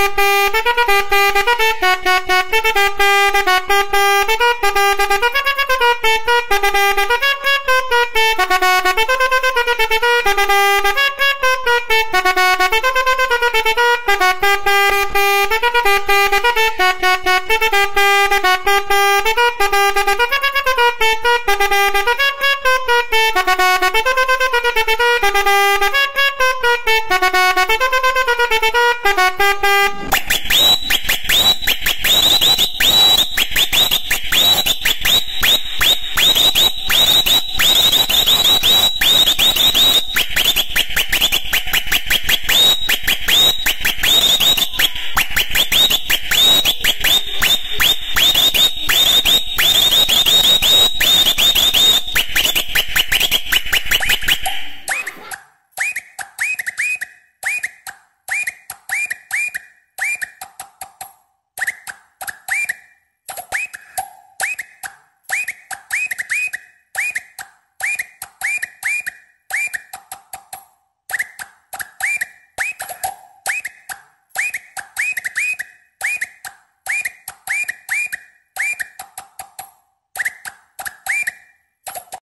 Música